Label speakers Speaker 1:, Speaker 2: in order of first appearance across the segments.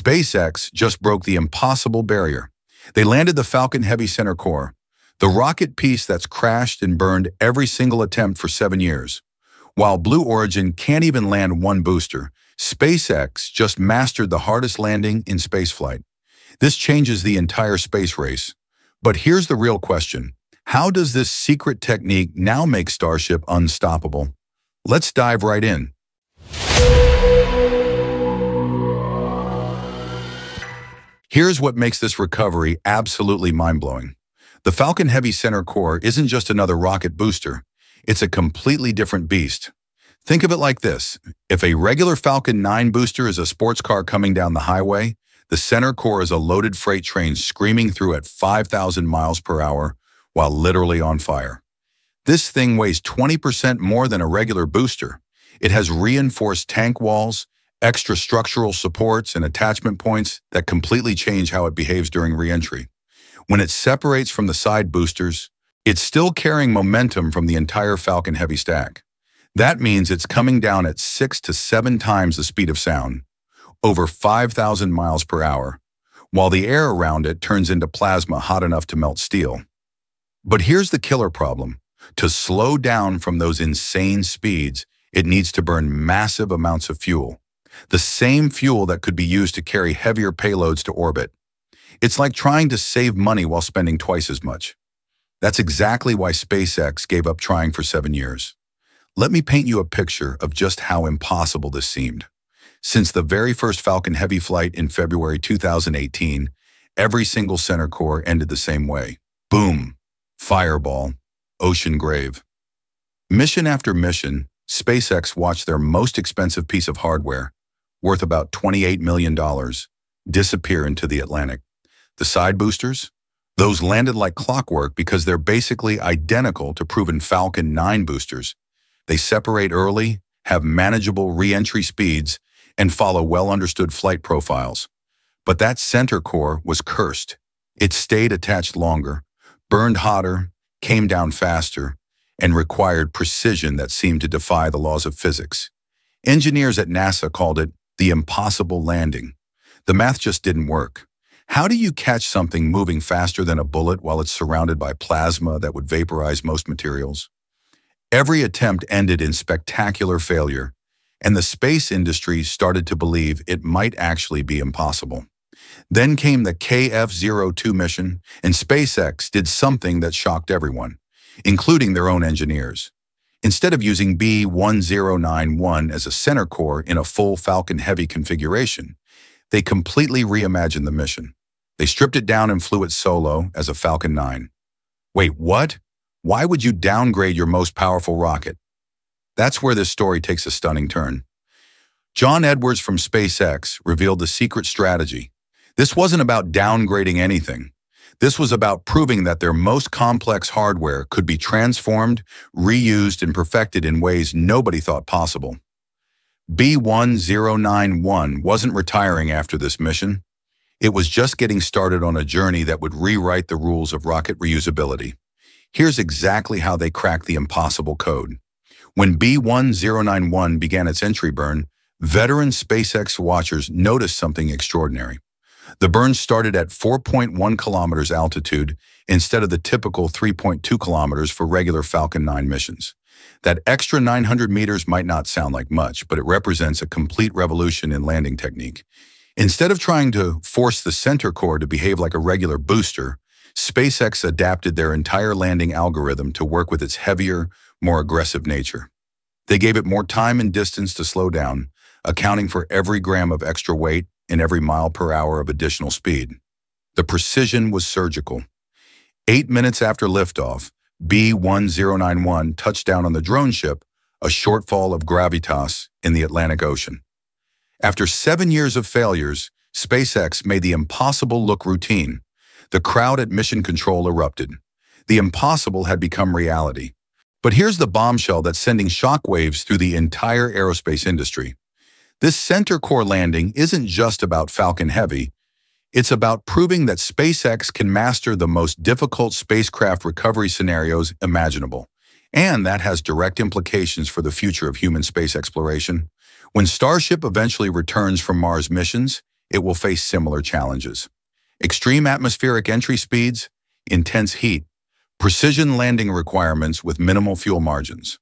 Speaker 1: SpaceX just broke the impossible barrier. They landed the Falcon Heavy Center Core, the rocket piece that's crashed and burned every single attempt for seven years. While Blue Origin can't even land one booster, SpaceX just mastered the hardest landing in spaceflight. This changes the entire space race. But here's the real question. How does this secret technique now make Starship unstoppable? Let's dive right in. Here's what makes this recovery absolutely mind-blowing. The Falcon Heavy Center Core isn't just another rocket booster. It's a completely different beast. Think of it like this. If a regular Falcon 9 booster is a sports car coming down the highway, the center core is a loaded freight train screaming through at 5,000 miles per hour while literally on fire. This thing weighs 20% more than a regular booster. It has reinforced tank walls, extra structural supports, and attachment points that completely change how it behaves during reentry. When it separates from the side boosters, it's still carrying momentum from the entire Falcon Heavy stack. That means it's coming down at six to seven times the speed of sound, over 5,000 miles per hour, while the air around it turns into plasma hot enough to melt steel. But here's the killer problem. To slow down from those insane speeds, it needs to burn massive amounts of fuel, the same fuel that could be used to carry heavier payloads to orbit. It's like trying to save money while spending twice as much. That's exactly why SpaceX gave up trying for seven years. Let me paint you a picture of just how impossible this seemed. Since the very first Falcon Heavy flight in February 2018, every single center core ended the same way. Boom, fireball, ocean grave. Mission after mission, SpaceX watched their most expensive piece of hardware, worth about $28 million, disappear into the Atlantic. The side boosters? Those landed like clockwork because they're basically identical to proven Falcon 9 boosters. They separate early, have manageable re-entry speeds, and follow well-understood flight profiles. But that center core was cursed. It stayed attached longer, burned hotter, came down faster, and required precision that seemed to defy the laws of physics. Engineers at NASA called it the impossible landing. The math just didn't work. How do you catch something moving faster than a bullet while it's surrounded by plasma that would vaporize most materials? Every attempt ended in spectacular failure, and the space industry started to believe it might actually be impossible. Then came the KF-02 mission, and SpaceX did something that shocked everyone, including their own engineers. Instead of using B-1091 as a center core in a full Falcon Heavy configuration, they completely reimagined the mission. They stripped it down and flew it solo as a Falcon 9. Wait, what? Why would you downgrade your most powerful rocket? That's where this story takes a stunning turn. Jon Edwards from SpaceX revealed the secret strategy. This wasn't about downgrading anything. This was about proving that their most complex hardware could be transformed, reused, and perfected in ways nobody thought possible. B1091 wasn't retiring after this mission. It was just getting started on a journey that would rewrite the rules of rocket reusability. Here's exactly how they cracked the impossible code. When B1091 began its entry burn, veteran SpaceX watchers noticed something extraordinary. The burn started at 4.1 kilometers altitude instead of the typical 3.2 kilometers for regular Falcon 9 missions. That extra 900 meters might not sound like much, but it represents a complete revolution in landing technique. Instead of trying to force the center core to behave like a regular booster, SpaceX adapted their entire landing algorithm to work with its heavier, more aggressive nature. They gave it more time and distance to slow down, accounting for every gram of extra weight and every mile per hour of additional speed. The precision was surgical. Eight minutes after liftoff, B-1091 touched down on the drone ship, a shortfall of gravitas in the Atlantic Ocean. After seven years of failures, SpaceX made the impossible look routine. The crowd at Mission Control erupted. The impossible had become reality. But here's the bombshell that's sending shockwaves through the entire aerospace industry. This center core landing isn't just about Falcon Heavy. It's about proving that SpaceX can master the most difficult spacecraft recovery scenarios imaginable. And that has direct implications for the future of human space exploration. When Starship eventually returns from Mars missions, it will face similar challenges. Extreme atmospheric entry speeds, intense heat, precision landing requirements with minimal fuel margins.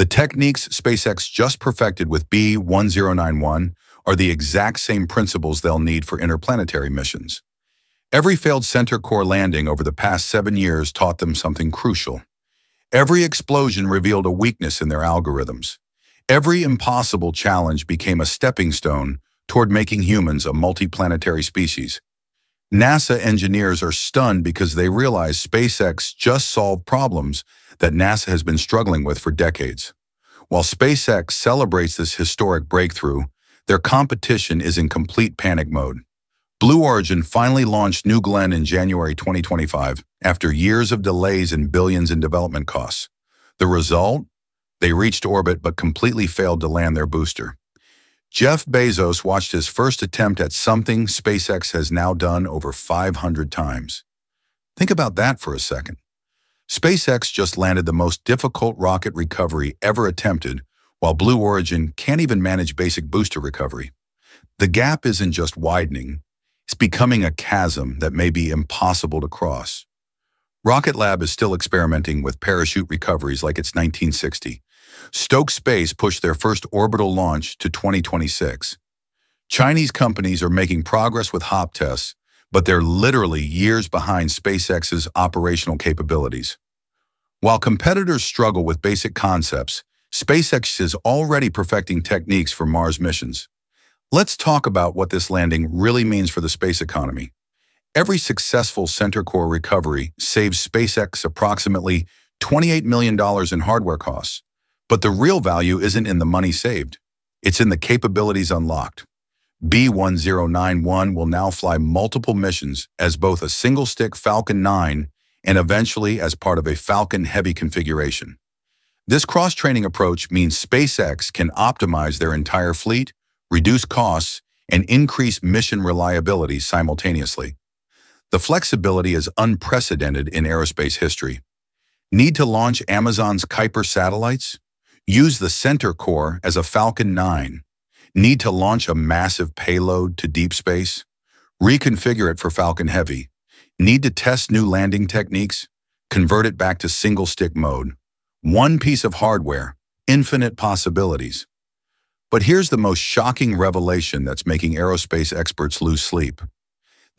Speaker 1: The techniques SpaceX just perfected with B-1091 are the exact same principles they'll need for interplanetary missions. Every failed center core landing over the past seven years taught them something crucial. Every explosion revealed a weakness in their algorithms. Every impossible challenge became a stepping stone toward making humans a multiplanetary species. NASA engineers are stunned because they realize SpaceX just solved problems that NASA has been struggling with for decades. While SpaceX celebrates this historic breakthrough, their competition is in complete panic mode. Blue Origin finally launched New Glenn in January 2025 after years of delays and billions in development costs. The result? They reached orbit but completely failed to land their booster. Jeff Bezos watched his first attempt at something SpaceX has now done over 500 times. Think about that for a second. SpaceX just landed the most difficult rocket recovery ever attempted, while Blue Origin can't even manage basic booster recovery. The gap isn't just widening, it's becoming a chasm that may be impossible to cross. Rocket Lab is still experimenting with parachute recoveries like it's 1960, Stoke Space pushed their first orbital launch to 2026. Chinese companies are making progress with hop tests, but they're literally years behind SpaceX's operational capabilities. While competitors struggle with basic concepts, SpaceX is already perfecting techniques for Mars missions. Let's talk about what this landing really means for the space economy. Every successful center core recovery saves SpaceX approximately $28 million in hardware costs. But the real value isn't in the money saved. It's in the capabilities unlocked. B-1091 will now fly multiple missions as both a single-stick Falcon 9 and eventually as part of a Falcon Heavy configuration. This cross-training approach means SpaceX can optimize their entire fleet, reduce costs, and increase mission reliability simultaneously. The flexibility is unprecedented in aerospace history. Need to launch Amazon's Kuiper satellites? Use the center core as a Falcon 9. Need to launch a massive payload to deep space? Reconfigure it for Falcon Heavy. Need to test new landing techniques? Convert it back to single-stick mode. One piece of hardware, infinite possibilities. But here's the most shocking revelation that's making aerospace experts lose sleep.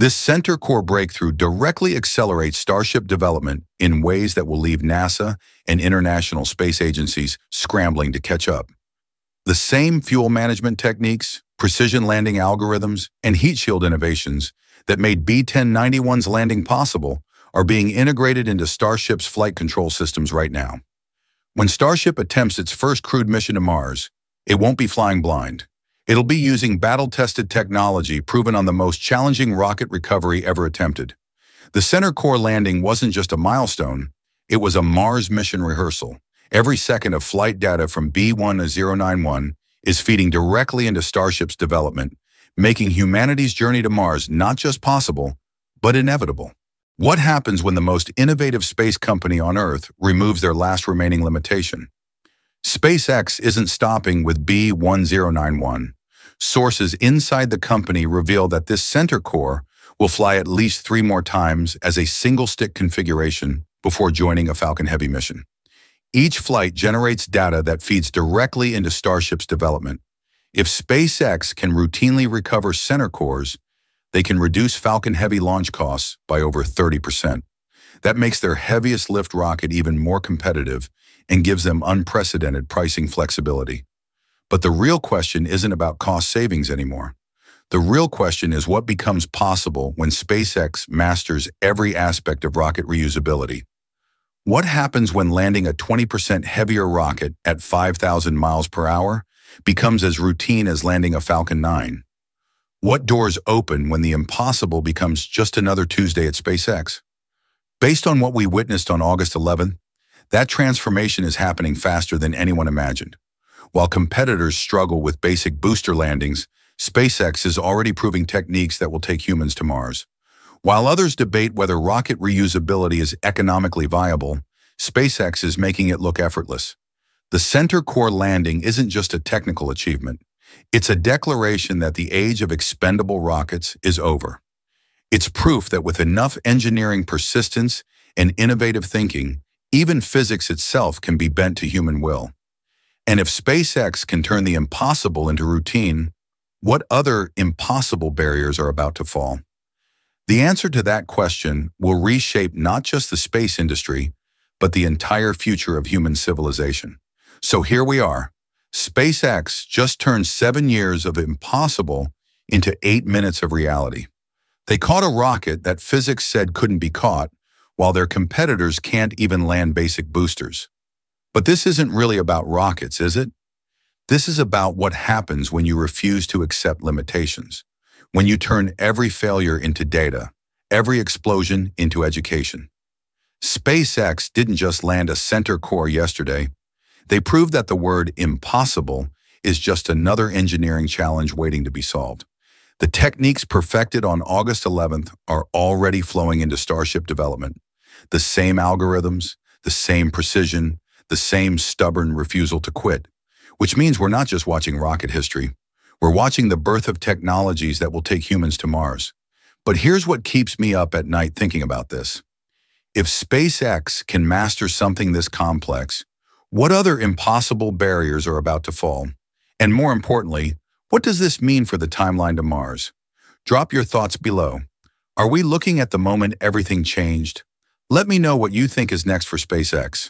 Speaker 1: This center core breakthrough directly accelerates Starship development in ways that will leave NASA and international space agencies scrambling to catch up. The same fuel management techniques, precision landing algorithms, and heat shield innovations that made B-1091's landing possible are being integrated into Starship's flight control systems right now. When Starship attempts its first crewed mission to Mars, it won't be flying blind. It'll be using battle-tested technology proven on the most challenging rocket recovery ever attempted. The center core landing wasn't just a milestone, it was a Mars mission rehearsal. Every second of flight data from B-1091 is feeding directly into Starship's development, making humanity's journey to Mars not just possible, but inevitable. What happens when the most innovative space company on Earth removes their last remaining limitation? SpaceX isn't stopping with B-1091. Sources inside the company reveal that this center core will fly at least three more times as a single-stick configuration before joining a Falcon Heavy mission. Each flight generates data that feeds directly into Starship's development. If SpaceX can routinely recover center cores, they can reduce Falcon Heavy launch costs by over 30%. That makes their heaviest lift rocket even more competitive and gives them unprecedented pricing flexibility. But the real question isn't about cost savings anymore. The real question is what becomes possible when SpaceX masters every aspect of rocket reusability. What happens when landing a 20% heavier rocket at 5,000 miles per hour becomes as routine as landing a Falcon 9? What doors open when the impossible becomes just another Tuesday at SpaceX? Based on what we witnessed on August 11th, that transformation is happening faster than anyone imagined. While competitors struggle with basic booster landings, SpaceX is already proving techniques that will take humans to Mars. While others debate whether rocket reusability is economically viable, SpaceX is making it look effortless. The center core landing isn't just a technical achievement. It's a declaration that the age of expendable rockets is over. It's proof that with enough engineering persistence and innovative thinking, even physics itself can be bent to human will. And if SpaceX can turn the impossible into routine, what other impossible barriers are about to fall? The answer to that question will reshape not just the space industry, but the entire future of human civilization. So here we are. SpaceX just turned seven years of impossible into eight minutes of reality. They caught a rocket that physics said couldn't be caught, while their competitors can't even land basic boosters. But this isn't really about rockets, is it? This is about what happens when you refuse to accept limitations, when you turn every failure into data, every explosion into education. SpaceX didn't just land a center core yesterday. They proved that the word impossible is just another engineering challenge waiting to be solved. The techniques perfected on August 11th are already flowing into Starship development. The same algorithms, the same precision, the same stubborn refusal to quit which means we're not just watching rocket history. We're watching the birth of technologies that will take humans to Mars. But here's what keeps me up at night thinking about this. If SpaceX can master something this complex, what other impossible barriers are about to fall? And more importantly, what does this mean for the timeline to Mars? Drop your thoughts below. Are we looking at the moment everything changed? Let me know what you think is next for SpaceX.